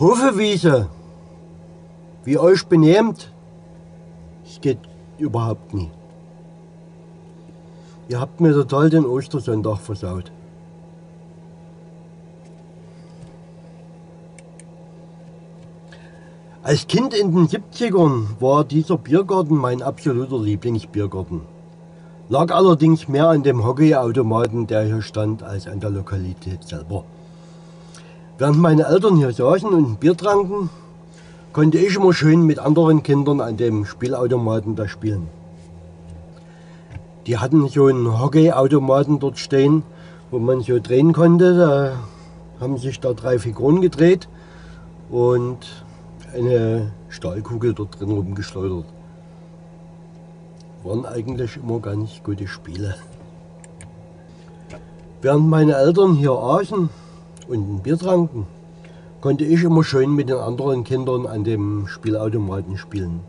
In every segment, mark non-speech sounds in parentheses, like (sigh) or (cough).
Hofewiese, wie euch benehmt, das geht überhaupt nie. Ihr habt mir total den Ostersonntag versaut. Als Kind in den 70ern war dieser Biergarten mein absoluter Lieblingsbiergarten. Lag allerdings mehr an dem Hockeyautomaten, der hier stand, als an der Lokalität selber. Während meine Eltern hier saßen und ein Bier tranken, konnte ich immer schön mit anderen Kindern an dem Spielautomaten da spielen. Die hatten so einen Hockeyautomaten dort stehen, wo man so drehen konnte. Da haben sich da drei Figuren gedreht und eine Stahlkugel dort drin rumgeschleudert. Waren eigentlich immer ganz gute Spiele. Während meine Eltern hier aßen und ein Bier tranken, konnte ich immer schön mit den anderen Kindern an dem Spielautomaten spielen.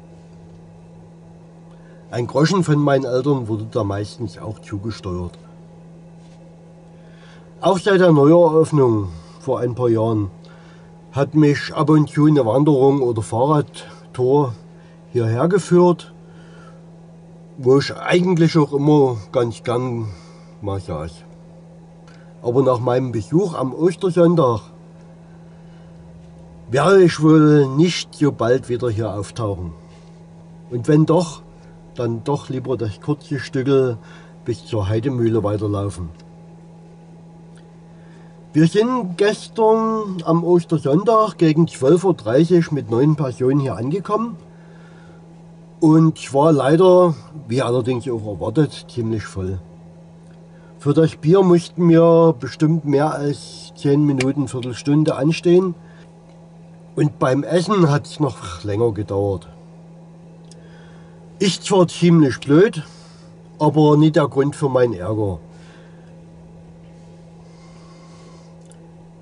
Ein Groschen von meinen Eltern wurde da meistens auch zugesteuert. Auch seit der Neueröffnung vor ein paar Jahren hat mich ab und zu eine Wanderung oder Fahrradtour hierher geführt, wo ich eigentlich auch immer ganz gern mal saß. Aber nach meinem Besuch am Ostersonntag werde ich wohl nicht so bald wieder hier auftauchen. Und wenn doch, dann doch lieber das kurze Stück bis zur Heidemühle weiterlaufen. Wir sind gestern am Ostersonntag gegen 12.30 Uhr mit neun Personen hier angekommen. Und ich war leider, wie allerdings auch erwartet, ziemlich voll. Für das Bier mussten wir bestimmt mehr als 10 Minuten, Viertelstunde anstehen. Und beim Essen hat es noch länger gedauert. Ist zwar ziemlich blöd, aber nicht der Grund für meinen Ärger.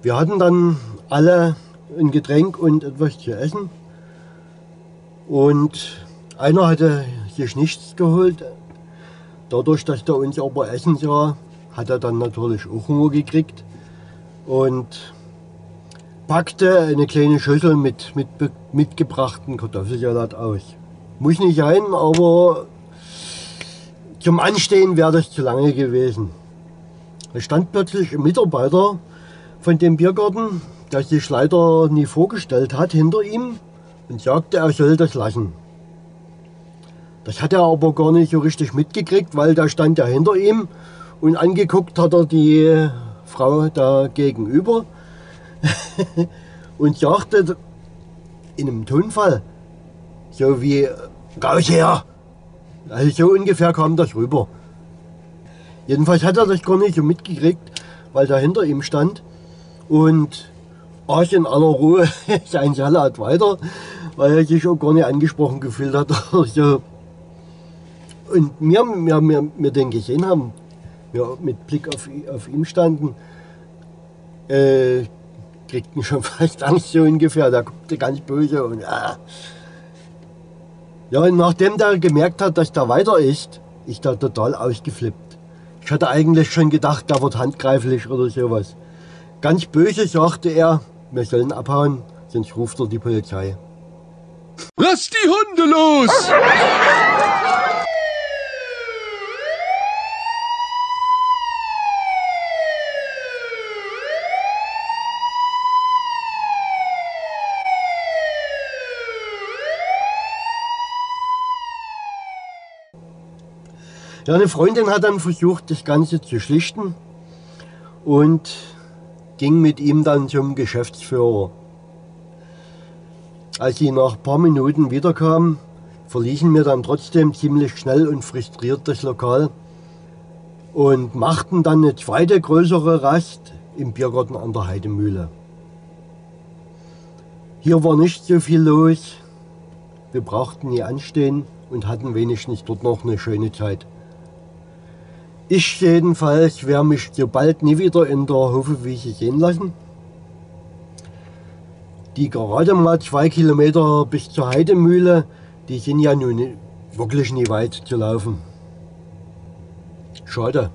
Wir hatten dann alle ein Getränk und etwas zu essen. Und einer hatte sich nichts geholt. Dadurch, dass der uns aber essen sah, hat er dann natürlich auch Hunger gekriegt und packte eine kleine Schüssel mit, mit mitgebrachten Kartoffelsalat aus. Muss nicht sein, aber zum Anstehen wäre das zu lange gewesen. Es stand plötzlich ein Mitarbeiter von dem Biergarten, der sich leider nie vorgestellt hat, hinter ihm und sagte, er soll das lassen. Das hat er aber gar nicht so richtig mitgekriegt, weil da stand er hinter ihm und angeguckt hat er die Frau da gegenüber (laughs) und sagte in einem Tonfall, so wie raus her. Also so ungefähr kam das rüber. Jedenfalls hat er das gar nicht so mitgekriegt, weil da hinter ihm stand und aß in aller Ruhe (laughs) sein Salat weiter, weil er sich auch gar nicht angesprochen gefühlt hat. (laughs) Und wir, wir, wir, wir den gesehen haben, wir mit Blick auf, auf ihn standen, äh, kriegten schon (laughs) fast Angst so ungefähr. Der guckte ganz böse und ah. Ja, und nachdem der gemerkt hat, dass der weiter ist, ist er total ausgeflippt. Ich hatte eigentlich schon gedacht, der wird handgreiflich oder sowas. Ganz böse sagte er, wir sollen abhauen, sonst ruft er die Polizei. Lass die Hunde los! (laughs) Ja, eine Freundin hat dann versucht, das Ganze zu schlichten und ging mit ihm dann zum Geschäftsführer. Als sie nach ein paar Minuten wiederkam, verließen wir dann trotzdem ziemlich schnell und frustriert das Lokal und machten dann eine zweite größere Rast im Biergarten an der Heidemühle. Hier war nicht so viel los, wir brauchten nie anstehen und hatten wenigstens dort noch eine schöne Zeit. Ich jedenfalls werde mich so bald nie wieder in der Hofewiese sehen lassen. Die gerade mal zwei Kilometer bis zur Heidemühle, die sind ja nun wirklich nie weit zu laufen. Schade.